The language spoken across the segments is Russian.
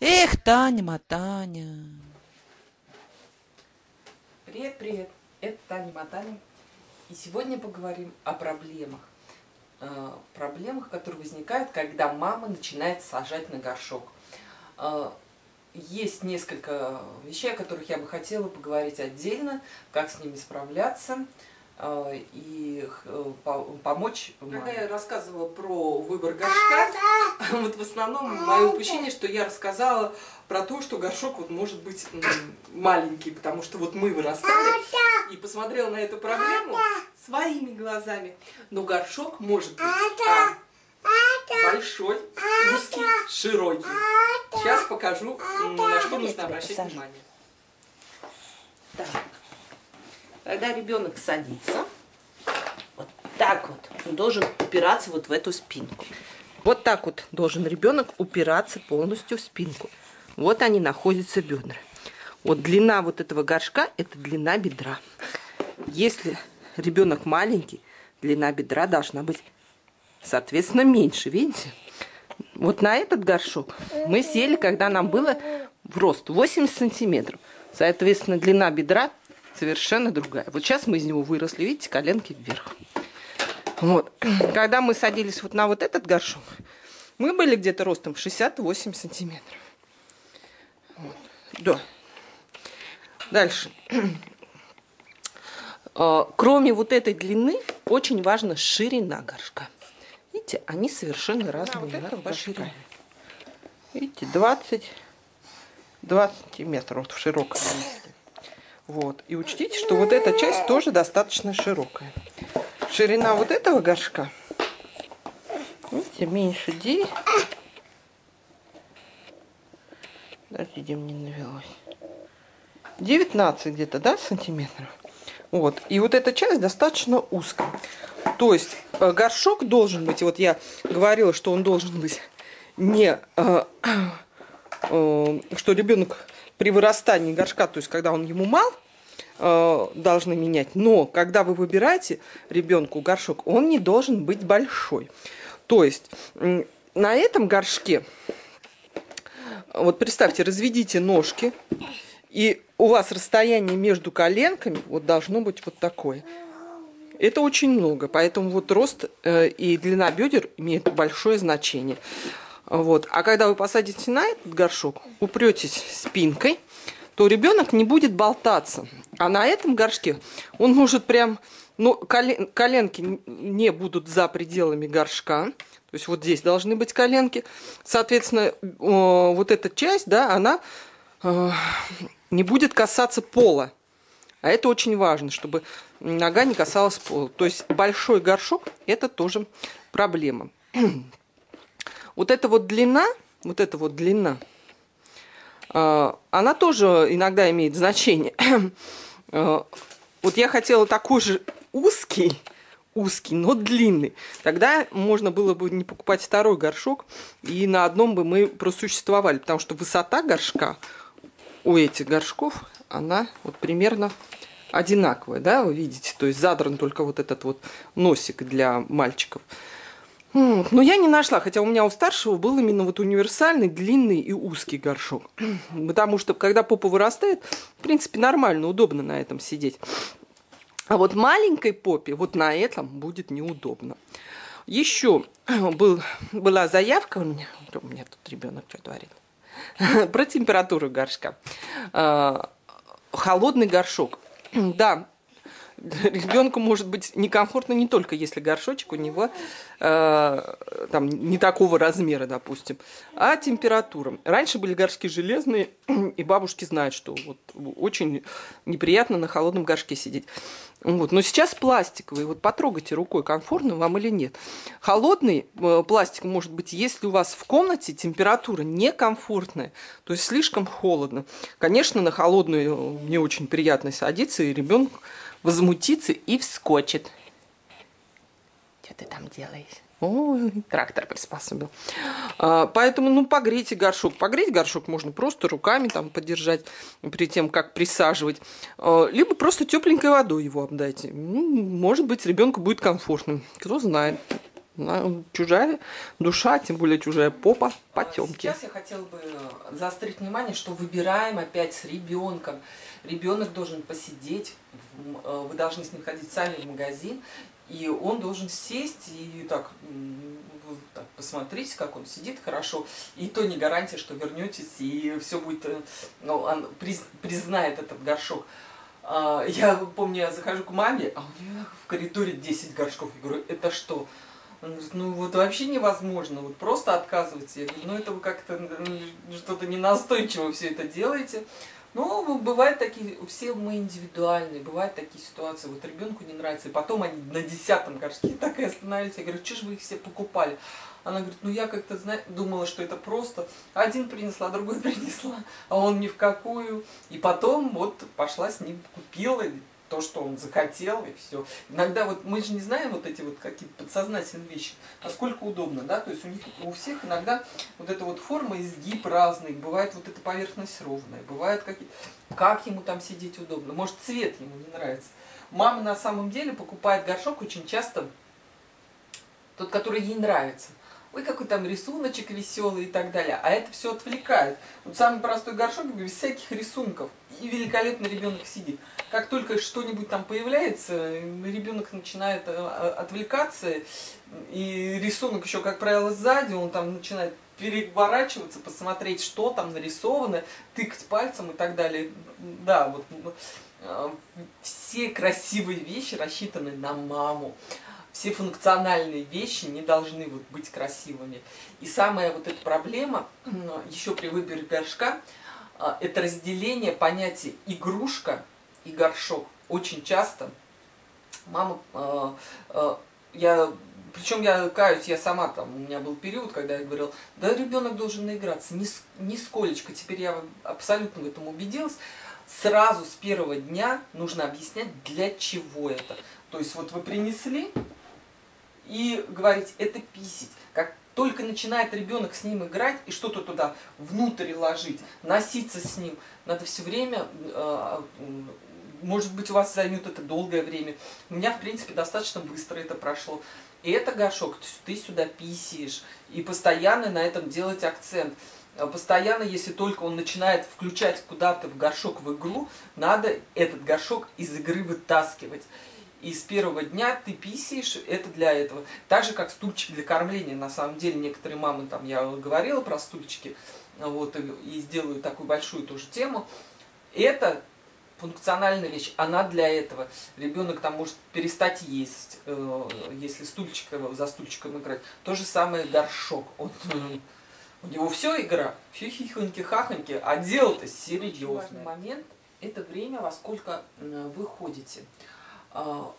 Эх, Таня, Матаня. Привет, привет. Это Таня Матаня. И сегодня поговорим о проблемах. Э, проблемах, которые возникают, когда мама начинает сажать на горшок. Э, есть несколько вещей, о которых я бы хотела поговорить отдельно, как с ними справляться и э, по- помочь Когда я рассказывала про выбор горшка, вот в основном мое упущение, что я рассказала про то, что горшок вот может быть маленький, потому что вот мы вырастали, и посмотрела на эту проблему своими глазами. Но горшок может быть а, большой, узкий, широкий. Сейчас покажу, на что нужно обращать внимание. Так. Когда ребенок садится, вот так вот, он должен упираться вот в эту спинку. Вот так вот должен ребенок упираться полностью в спинку. Вот они находятся бедра. Вот длина вот этого горшка – это длина бедра. Если ребенок маленький, длина бедра должна быть, соответственно, меньше. Видите? Вот на этот горшок мы сели, когда нам было в рост 80 сантиметров. Соответственно, длина бедра совершенно другая. Вот сейчас мы из него выросли, видите, коленки вверх. Вот. Когда мы садились вот на вот этот горшок, мы были где-то ростом 68 сантиметров. Вот. Да. Дальше. А, Кроме вот этой длины, очень важна ширина горшка. Видите, они совершенно разные да, по ширине. Видите, 20, 2 сантиметра вот в широком месте. Вот. И учтите, что вот эта часть тоже достаточно широкая. Ширина вот этого горшка, видите, меньше 9. Подожди, где мне навелось? 19 где-то, да, сантиметров? Вот. И вот эта часть достаточно узкая. То есть э, горшок должен быть, вот я говорила, что он должен быть не, э, э, что ребенок при вырастании горшка, то есть когда он ему мал, э, должны менять. Но когда вы выбираете ребенку горшок, он не должен быть большой. То есть на этом горшке, вот представьте, разведите ножки, и у вас расстояние между коленками вот должно быть вот такое. Это очень много, поэтому вот рост э, и длина бедер имеют большое значение. Вот. А когда вы посадите на этот горшок, упретесь спинкой, то ребенок не будет болтаться. А на этом горшке он может прям, ну, колен- коленки не будут за пределами горшка. То есть вот здесь должны быть коленки. Соответственно, вот эта часть, да, она э, не будет касаться пола. А это очень важно, чтобы нога не касалась пола. То есть большой горшок – это тоже проблема. Вот эта вот длина, вот эта вот длина, э, она тоже иногда имеет значение. Э, Вот я хотела такой же узкий, узкий, но длинный. Тогда можно было бы не покупать второй горшок, и на одном бы мы просуществовали, потому что высота горшка у этих горшков, она вот примерно одинаковая, да, вы видите, то есть задран только вот этот вот носик для мальчиков. Но я не нашла, хотя у меня у старшего был именно вот универсальный, длинный и узкий горшок. Потому что, когда попа вырастает, в принципе, нормально, удобно на этом сидеть. А вот маленькой попе вот на этом будет неудобно. Еще был, была заявка у меня, у меня тут ребенок что творит, про температуру горшка. А, Холодный горшок. Да, ребенку может быть некомфортно не только если горшочек у него э, там не такого размера, допустим, а температура. Раньше были горшки железные, и бабушки знают, что вот очень неприятно на холодном горшке сидеть. Вот. Но сейчас пластиковый. Вот потрогайте рукой, комфортно вам или нет. Холодный э, пластик может быть, если у вас в комнате температура некомфортная, то есть слишком холодно. Конечно, на холодную мне очень приятно садиться, и ребенок возмутится и вскочит. Что ты там делаешь? Ой, трактор приспособил. А, поэтому, ну, погрейте горшок. Погреть горшок можно просто руками там подержать перед тем, как присаживать. А, либо просто тепленькой водой его обдайте. Ну, может быть, ребенку будет комфортно. Кто знает. Чужая душа, тем более чужая попа, потемки. Сейчас я хотела бы заострить внимание, что выбираем опять с ребенком. Ребенок должен посидеть, э, вы должны с ним ходить сами в магазин, и он должен сесть и так, так посмотрите, как он сидит хорошо. И то не гарантия, что вернетесь, и все будет, э, ну, он приз- признает этот горшок. А, Я помню, я захожу к маме, а у нее в коридоре 10 горшков. Я говорю, это что? Говорит, ну вот вообще невозможно, вот просто говорю, ну это вы как-то что-то ненастойчиво все это делаете. Ну, бывают такие, все мы индивидуальные, бывают такие ситуации, вот ребенку не нравится, и потом они на десятом горшке так и остановились. Я говорю, что же вы их все покупали? Она говорит, ну я как-то думала, что это просто. Один принесла, другой принесла, а он ни в какую. И потом вот пошла с ним, купила то, что он захотел, и все. Иногда вот мы же не знаем вот эти вот какие-то подсознательные вещи, насколько удобно, да, то есть у них, у всех иногда вот эта вот форма, изгиб разный, бывает вот эта поверхность ровная, бывает какие-то, как ему там сидеть удобно, может цвет ему не нравится. Мама на самом деле покупает горшок очень часто, тот, который ей нравится. Ой, какой там рисуночек веселый и так далее. А это все отвлекает. Вот самый простой горшок без всяких рисунков. И великолепно ребенок сидит. Как только что-нибудь там появляется, ребенок начинает э, э, отвлекаться, и рисунок еще, как правило, сзади, он там начинает переворачиваться, посмотреть, что там нарисовано, тыкать пальцем и так далее. Да, вот э, все красивые вещи рассчитаны на маму все функциональные вещи не должны вот быть красивыми. И самая вот эта проблема еще при выборе горшка, а, это разделение понятия игрушка и горшок. Очень часто мама, а, а, я, причем я каюсь, я сама там, у меня был период, когда я говорила, да ребенок должен наиграться, ни, нисколечко, теперь я абсолютно в этом убедилась, сразу с первого дня нужно объяснять, для чего это. То есть вот вы принесли, и говорить, это писить. Как только начинает ребенок с ним играть и что-то туда внутрь ложить, носиться с ним, надо все время, э, может быть, у вас займет это долгое время. У меня, в принципе, достаточно быстро это прошло. И это горшок, ты сюда писаешь, и постоянно на этом делать акцент. Постоянно, если только он начинает включать куда-то в горшок в игру, надо этот горшок из игры вытаскивать и с первого дня ты писаешь, это для этого. Так же, как стульчик для кормления. На самом деле, некоторые мамы, там, я говорила про стульчики, вот, и, и сделаю такую большую тоже тему. Это функциональная вещь, она для этого. Ребенок там может перестать есть, э, если стульчик, за стульчиком играть. То же самое горшок. Он, у него все игра, хихихоньки-хахоньки, а дело-то серьезно. Важный момент – это время, во сколько вы ходите. А,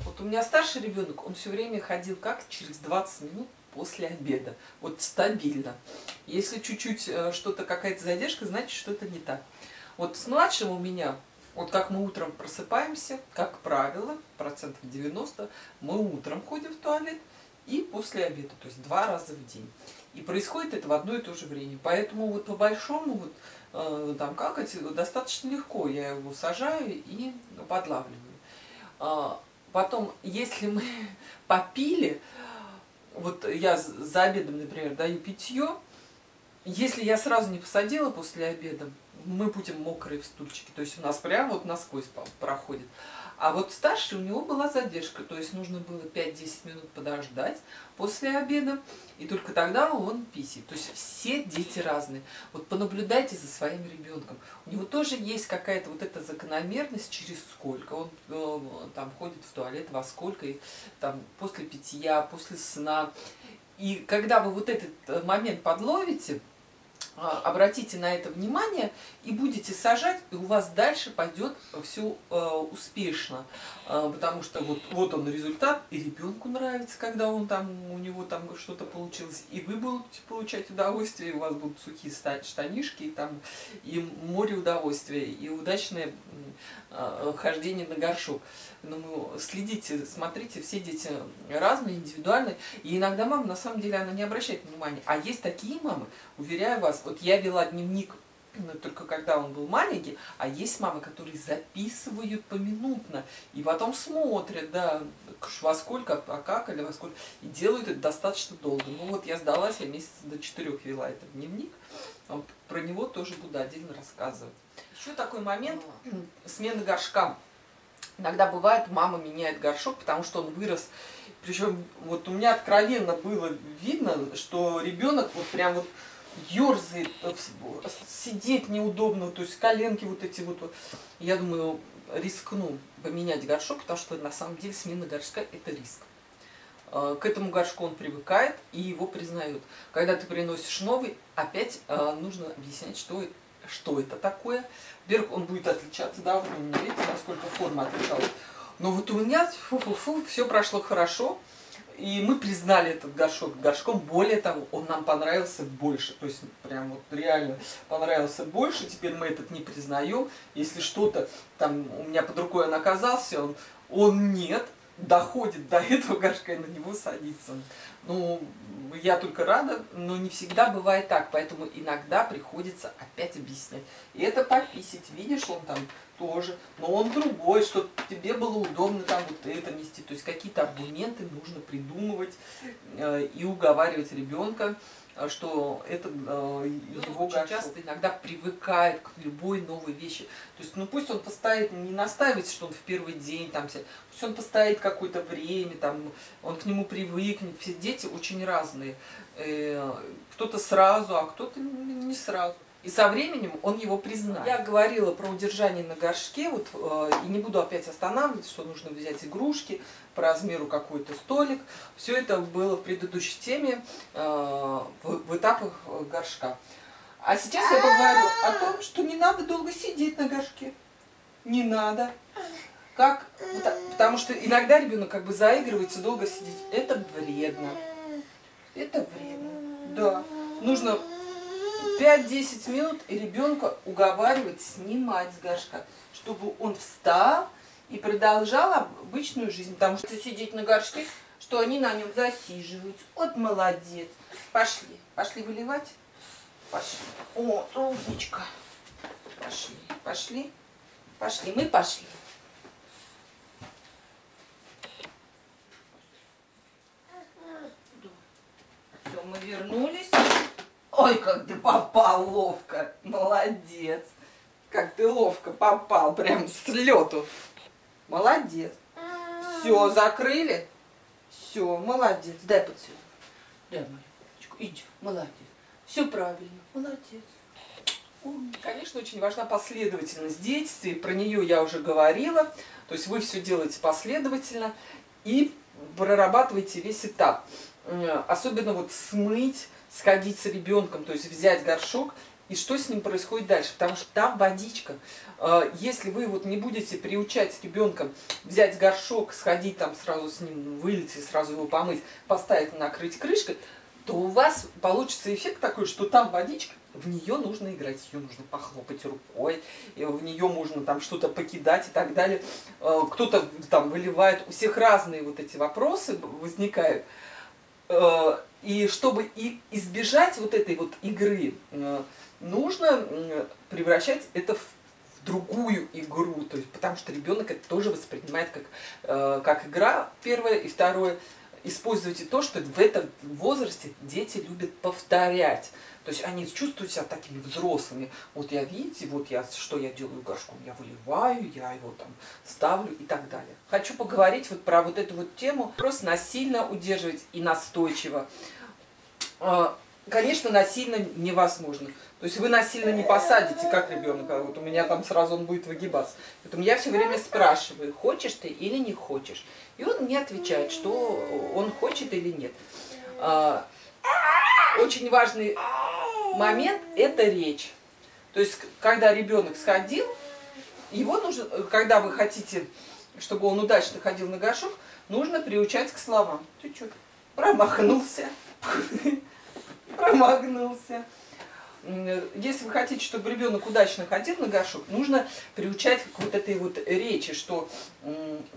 вот у меня старший ребенок, он все время ходил как через 20 минут после обеда. Вот стабильно. Если чуть-чуть э, что-то, какая-то задержка, значит, что это не так. Вот с младшим у меня, вот как мы утром просыпаемся, как правило, процентов 90, мы утром ходим в туалет и после обеда, то есть два раза в день. И происходит это в одно и то же время. Поэтому вот по большому вот э, там какать достаточно легко. Я его сажаю и подлавливаю. А, потом, если мы попили, вот я за обедом, например, даю питье, если я сразу не посадила после обеда, мы будем мокрые в стульчике, то есть у нас прям вот насквозь проходит. А вот старший у него была задержка, то есть нужно было 5-10 минут подождать после обеда, и только тогда он писит. То есть все дети разные. Вот понаблюдайте за своим ребенком. У него тоже есть какая-то вот эта закономерность, через сколько он э, там ходит в туалет, во сколько, и, там после питья, после сна. И когда вы вот этот э, момент подловите, обратите на это внимание и будете сажать, и у вас дальше пойдет все э, успешно. Э, потому что вот, вот он результат, и ребенку нравится, когда он там, у него там что-то получилось, и вы будете получать удовольствие, и у вас будут сухие штанишки, и там и море удовольствия, и удачное хождение на горшок. Ну, следите, смотрите, все дети разные, индивидуальные. И иногда мама, на самом деле, она не обращает внимания. А есть такие мамы, уверяю вас, вот я вела дневник но только когда он был маленький, а есть мамы, которые записывают поминутно и потом смотрят, да, во сколько покакали, во сколько, и делают это достаточно долго. Ну вот я сдалась, я месяца до четырех вела этот дневник, вот про него тоже буду отдельно рассказывать. Еще такой момент смены горшка. Иногда бывает, мама меняет горшок, потому что он вырос. Причем вот у меня откровенно было видно, что ребенок вот прям вот ерзает, сидеть неудобно, то есть коленки вот эти вот. Я думаю, рискну поменять горшок, потому что на самом деле смена горшка это риск. А, к этому горшку он привыкает и его признают. Когда ты приносишь новый, опять а, нужно объяснять, что, что это такое. Во-первых, он будет отличаться, да, вы видите, насколько форма отличалась. Но вот у меня фу-фу-фу, все прошло хорошо. И мы признали этот горшок горшком. Более того, он нам понравился больше. То есть прям вот реально понравился больше. Теперь мы этот не признаем. Если что-то там у меня под рукой он оказался, он, он нет доходит до этого горшка и на него садится. Ну, я только рада, но не всегда бывает так, поэтому иногда приходится опять объяснять. И это пописить, видишь, он там тоже, но он другой, чтобы тебе было удобно там вот это нести. То есть какие-то аргументы нужно придумывать э, и уговаривать ребенка что это э, его очень часто иногда привыкает к любой новой вещи. То есть, ну пусть он постоит, не настаивается, что он в первый день там, пусть он постоит какое-то время, там, он к нему привыкнет. Все дети очень разные. Э, кто-то сразу, а кто-то не сразу. И со временем он его признает. Я говорила про удержание на горшке, вот, э, и не буду опять останавливаться, что нужно взять игрушки по размеру какой-то столик. Все это было в предыдущей теме э, в, в этапах э, горшка. А сейчас я поговорю о том, что не надо долго сидеть на горшке. Не надо. Как? Потому что иногда ребенок как бы заигрывается долго сидеть. Это вредно. Это вредно. Да. Нужно 5-10 минут и ребенка уговаривать снимать с горшка, чтобы он встал и продолжал обычную жизнь. Потому что сидеть на горшке, что они на нем засиживаются. Вот молодец. Пошли. Пошли выливать? Пошли. О, умничка. Пошли. Пошли. Пошли. Мы пошли. Все, мы вернулись. Ой, как ты попал ловко. Молодец. Как ты ловко попал, прям с лету. Молодец. Все, закрыли? Все, молодец. Дай поцелуй. Дай, маленькочку. Иди, молодец. Все правильно. Молодец. Конечно, очень важна последовательность действий. Про нее я уже говорила. То есть вы все делаете последовательно и прорабатываете весь этап. Особенно вот смыть сходить с ребенком, то есть взять горшок, и что с ним происходит дальше, потому что там водичка. А, если вы вот не будете приучать ребенка взять горшок, сходить там сразу с ним, вылить и сразу его помыть, поставить, накрыть крышкой, то у вас получится эффект такой, что там водичка, в нее нужно играть, ее нужно похлопать рукой, в нее можно там что-то покидать и так далее. А, кто-то там выливает, у всех разные вот эти вопросы возникают. А, и чтобы и избежать вот этой вот игры, э, нужно превращать это в другую игру, то есть, потому что ребенок это тоже воспринимает как, э, как игра, первое, и второе, используйте то, что в этом возрасте дети любят повторять. То есть они чувствуют себя такими взрослыми. Вот я, видите, вот я, что я делаю горшком? Я выливаю, я его там ставлю и так далее. Хочу поговорить вот про вот эту вот тему. Просто насильно удерживать и настойчиво. А, конечно, насильно невозможно. То есть вы насильно не посадите, как ребенка. Вот у меня там сразу он будет выгибаться. Поэтому я все время спрашиваю, хочешь ты или не хочешь. И он мне отвечает, что он хочет или нет. А, очень важный момент – это речь. То есть, когда ребенок сходил, его нужно, когда вы хотите, чтобы он удачно ходил на горшок, нужно приучать к словам. Ты что, промахнулся? Промахнулся. Если вы хотите, чтобы ребенок удачно ходил на горшок, нужно приучать к вот этой вот речи, что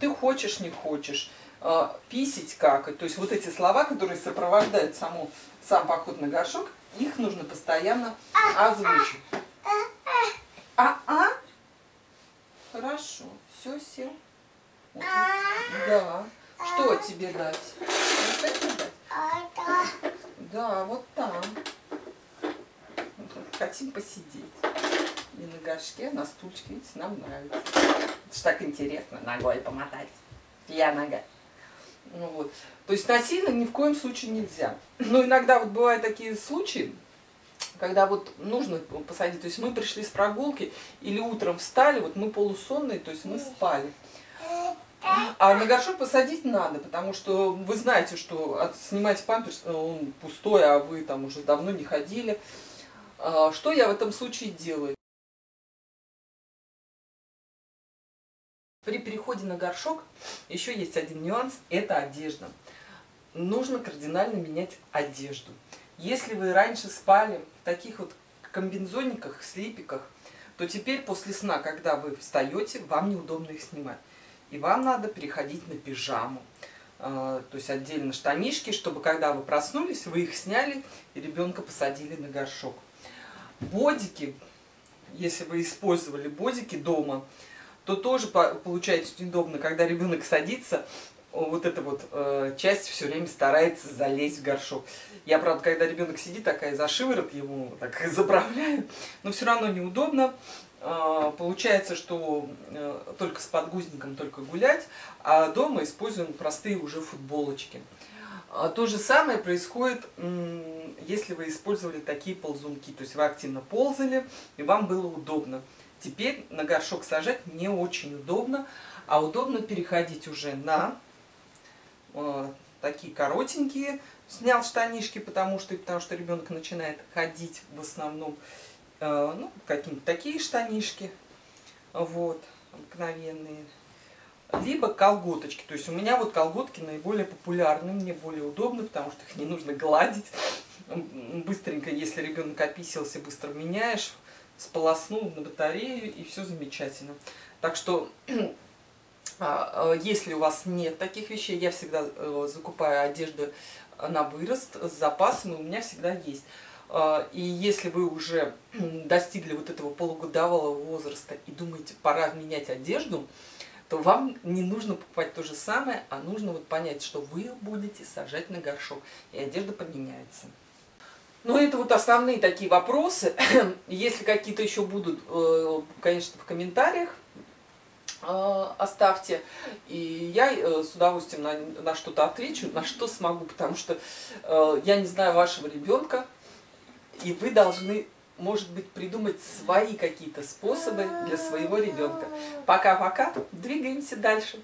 ты хочешь, не хочешь, а, писить как. То есть вот эти слова, которые сопровождают саму, сам поход на горшок, их нужно постоянно озвучить. А, а? Хорошо. Все, сел. Вот. Да. Что тебе дать? Дать? Да, вот там. Хотим посидеть. Не на горшке, а на стульчике. Видите, нам нравится. Это ж так интересно, ногой помотать. Я нога. Ну, вот. То есть насильно ни в коем случае нельзя. Но иногда вот бывают такие случаи, когда вот нужно посадить, то есть мы пришли с прогулки или утром встали, вот мы полусонные, то есть мы спали. А на горшок посадить надо, потому что вы знаете, что от, снимать памперс, э, он пустой, а вы там уже давно не ходили. А, Что я в этом случае делаю? При переходе на горшок еще есть один нюанс – это одежда. Нужно кардинально менять одежду. Если вы раньше спали в таких вот комбинзонниках, слипиках, то теперь после сна, когда вы встаете, вам неудобно их снимать. И вам надо переходить на пижаму. А, То есть отдельно штанишки, чтобы когда вы проснулись, вы их сняли и ребенка посадили на горшок. Бодики, если вы использовали бодики дома, то тоже по- получается очень удобно, когда ребенок садится, вот эта вот э, часть все время старается залезть в горшок. Я, правда, когда ребенок сидит, такая за шиворот ему так заправляю, но все равно неудобно. Э, получается, что э, только с подгузником только гулять, а дома используем простые уже футболочки. А То же самое происходит, если вы использовали такие ползунки. То есть вы активно ползали, и вам было удобно. Теперь на горшок сажать не очень удобно, а удобно переходить уже на э, такие коротенькие. Снял штанишки, потому что, потому что ребенок начинает ходить в основном. Э, ну, какие-нибудь такие штанишки. Вот, обыкновенные либо колготочки. То есть у меня вот колготки наиболее популярны, мне более удобно, потому что их не нужно гладить. Быстренько, если ребенок описался, быстро меняешь, сполоснул на батарею и все замечательно. Так что, а, а, если у вас нет таких вещей, я всегда э, закупаю одежду на вырост с запасом, и у меня всегда есть. А, И если вы уже достигли вот этого полугодовалого возраста и думаете, пора менять одежду, то вам не нужно покупать то же самое, а нужно вот понять, что вы будете сажать на горшок, и одежда поменяется. Ну, это вот основные такие вопросы. Если какие-то еще будут, э, конечно, в комментариях э, оставьте. И я э, с удовольствием на, на что-то отвечу, на что смогу, потому что я не знаю вашего ребенка, и вы должны, может быть, придумать свои какие-то способы для своего ребенка. Пока-пока, двигаемся дальше.